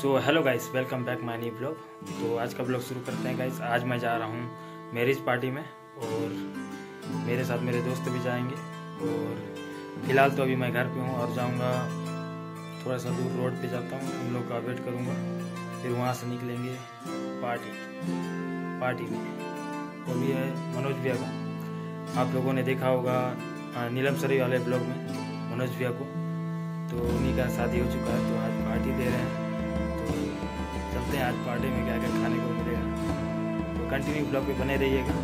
So hello guys welcome back my new blog तो आज का ब्लॉग शुरू करते हैं गाइस आज मैं जा रहा हूँ मैरिज पार्टी में और मेरे साथ मेरे दोस्त भी जाएँगे और फ़िलहाल तो अभी मैं घर पे हूँ और जाऊँगा थोड़ा सा दूर रोड पे जाता हूँ। उन लोग का वेट करूँगा, फिर वहाँ से निकलेंगे पार्टी पार्टी में। वो भी है मनोज भैया का। आप लोगों ने देखा होगा नीलम सरी वाले ब्लॉग में मनोज भैया को। तो उन्हीं का शादी हो चुका है तो आज पार्टी दे रहे हैं। तो चलते हैं आज पार्टी में क्या क्या खाने को मिलेगा तो कंटिन्यू ब्लॉग पे बने रहिएगा।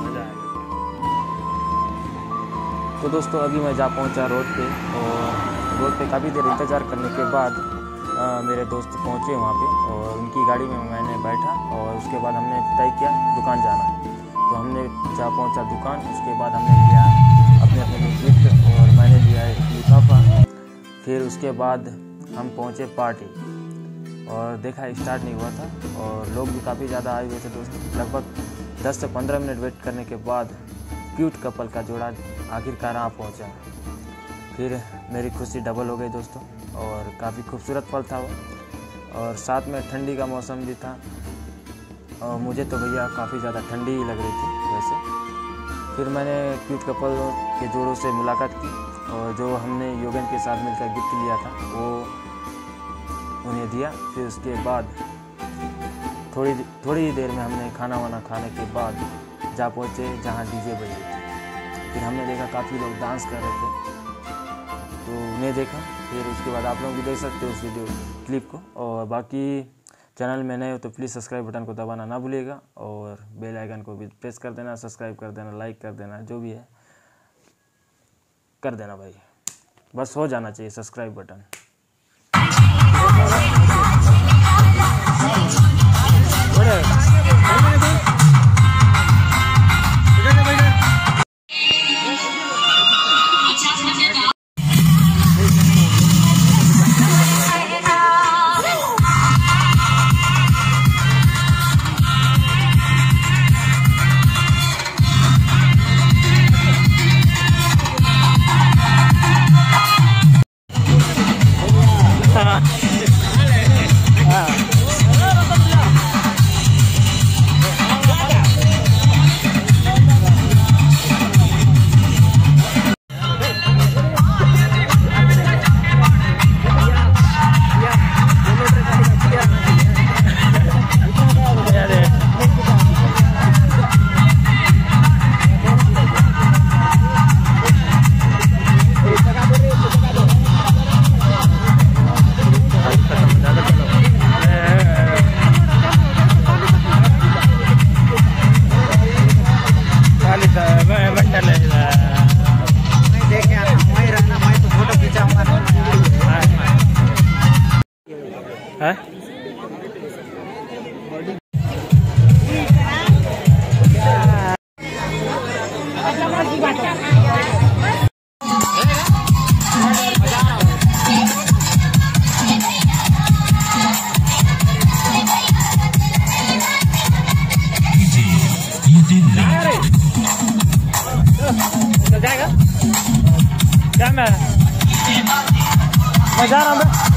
मज़ा आएगा। तो दोस्तों अभी मैं जा पहुँचा रोड पे और रोड पे काफ़ी देर इंतज़ार करने के बाद अ, मेरे दोस्त पहुँचे वहाँ पे और उनकी गाड़ी में मैंने बैठा और उसके बाद हमने तय किया दुकान जाना। तो हमने जा पहुँचा दुकान उसके बाद हमने लिया अपने अपने गिफ्ट और मैंने लिया लिफाफा। फिर उसके बाद हम पहुँचे पार्टी और देखा स्टार्ट नहीं हुआ था और लोग भी काफ़ी ज़्यादा आए हुए थे दोस्त। लगभग 10 से 15 मिनट वेट करने के बाद क्यूट कपल का जोड़ा आखिरकार आ पहुँचा। फिर मेरी खुशी डबल हो गई दोस्तों और काफ़ी खूबसूरत पल था वो। और साथ में ठंडी का मौसम भी था। और मुझे तो भैया काफ़ी ज़्यादा ठंडी ही लग रही थी वैसे। फिर मैंने क्यूट कपल के जोड़ों से मुलाकात की और जो हमने योगन के साथ मिलकर गिफ्ट लिया था, वो उन्हें दिया। फिर उसके बाद थोड़ी थोड़ी ही देर में हमने खाना वाना खाने के बाद जा पहुँचे जहाँ डीजे बज थी। फिर हमने देखा काफ़ी लोग डांस कर रहे थे। तो उन्हें देखा, फिर उसके बाद आप लोग भी देख सकते हो उस वीडियो क्लिप को। और बाकी चैनल में नए हो तो प्लीज़ सब्सक्राइब बटन को दबाना ना भूलिएगा और बेल आइकन को भी प्रेस कर देना, सब्सक्राइब कर देना, लाइक कर देना, जो भी है, कर देना भाई। बस हो जाना चाहिए सब्सक्राइब बटन। है क्या मैं मैं